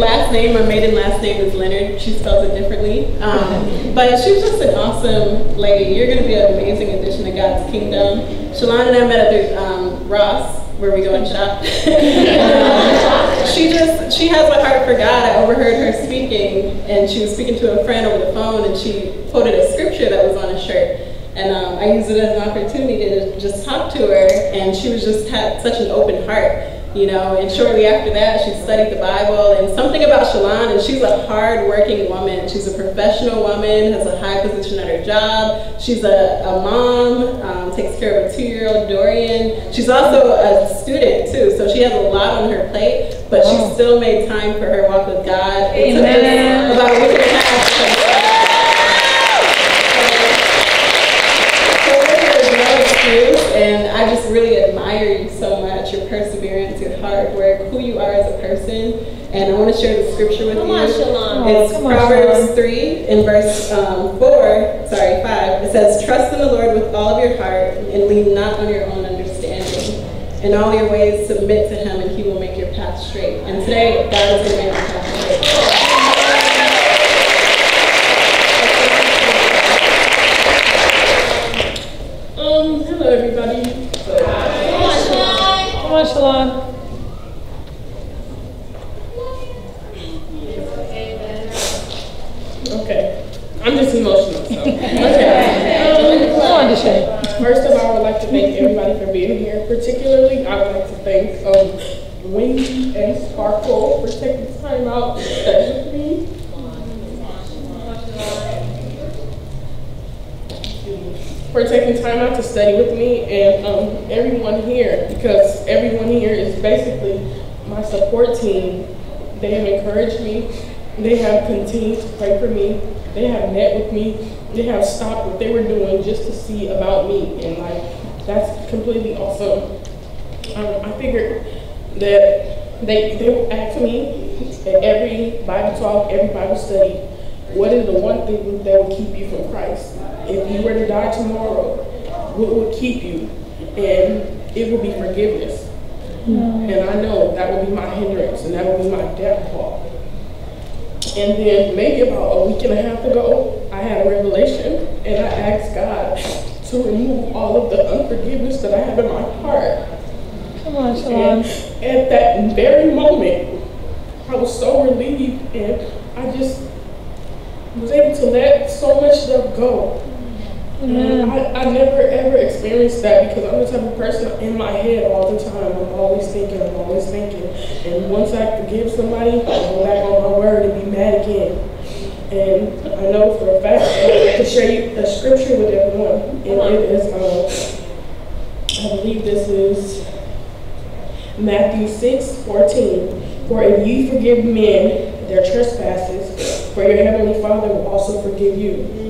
last name, my maiden last name is Leonard. She spells it differently. Um, but she's just an awesome lady. You're going to be an amazing addition to God's kingdom. Chalon and I met at um, Ross, where we go and shop. she just, she has a heart for God. I overheard her speaking, and she was speaking to a friend over the phone, and she quoted a scripture that was on a shirt. And um, I used it as an opportunity to just talk to her, and she was just had such an open heart you know, and shortly after that, she studied the Bible. And something about Chalon, and she's a hard-working woman. She's a professional woman, has a high position at her job. She's a, a mom, um, takes care of a two-year-old Dorian. She's also a student too, so she has a lot on her plate, but she still made time for her walk with God. It Amen a week and a half. and I just really admire you so much, your perseverance, your hard work, who you are as a person. And I want to share the scripture with Come you. On, Chalon. It's Come Proverbs on, 3 in verse um, 4, sorry, 5. It says, Trust in the Lord with all of your heart and lean not on your own understanding. In all your ways submit to him and he will make your path straight. And today, God is going to make your path straight. Um, hello everybody. Come on, Chalon. Come on, Chalon. Okay. I'm just emotional, so. Okay. Um, first of all, I would like to thank everybody for being here. Particularly, I would like to thank um, Wendy and Sparkle for taking time out to study with me. for taking time out to study with me and um, everyone here because everyone here is basically my support team. They have encouraged me. They have continued to pray for me. They have met with me. They have stopped what they were doing just to see about me. And like, that's completely awesome. Um, I figured that they, they will ask me at every Bible talk, every Bible study, what is the one thing that will keep you from Christ? if you were to die tomorrow, what would keep you? And it would be forgiveness. Mm. And I know that would be my hindrance and that would be my death downfall. And then maybe about a week and a half ago, I had a revelation and I asked God to remove all of the unforgiveness that I have in my heart. Come on, Chalon. at that very moment, I was so relieved and I just was able to let so much stuff go. Mm-hmm. I, I never ever experienced that because I'm the type of person in my head all the time. I'm always thinking, I'm always thinking. And once I forgive somebody, I go back on my word and be mad again. And I know for a fact I can share you a scripture with everyone. And it is, um, I believe this is Matthew 6 14. For if you forgive men their trespasses, for your heavenly Father will also forgive you.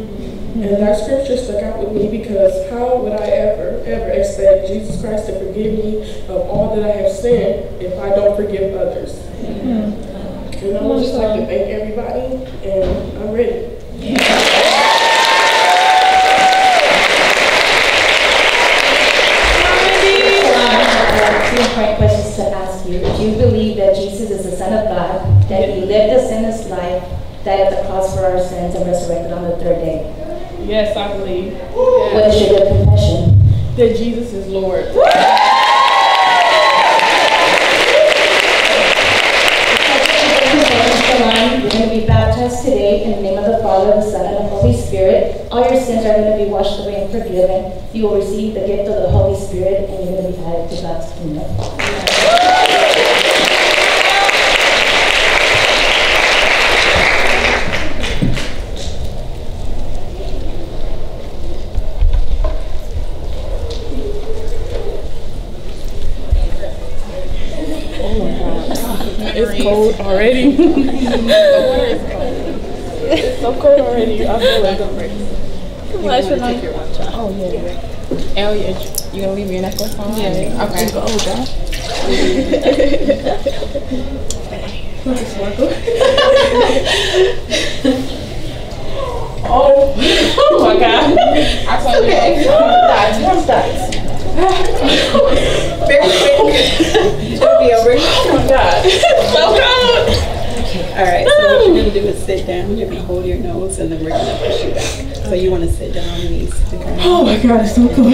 And that scripture stuck out with me because how would I ever, ever expect Jesus Christ to forgive me of all that I have sinned if I don't forgive others? Mm-hmm. And I would just like to thank everybody, and I'm ready. Two important questions to ask you. Do you believe that Jesus is the Son of God, that He lived a sinless life, died at the cross for our sins, and resurrected on the third day? Yes, I believe. What is your confession? That Jesus is Lord. You're going to be baptized today in the name of the Father, the Son, and the Holy Spirit. All your sins are going to be washed away and forgiven. You will receive the gift of the Holy Spirit, and you're going to be added to God's kingdom. It's cold already. it's so cold already. I feel like I'm ready. Come on, your watch out. Oh, yeah. Elliot, you gonna leave me an echo phone? Yeah. Okay. Go, oh, oh, oh my god. I told okay. you. Warm thighs. Warm thighs. Very quick. It'll be over. Oh my god. So cold. All right, so what you're gonna do is sit down, you're gonna hold your nose, and then we're gonna push you back. So you wanna sit down on these. okay? Oh my God, it's so cool.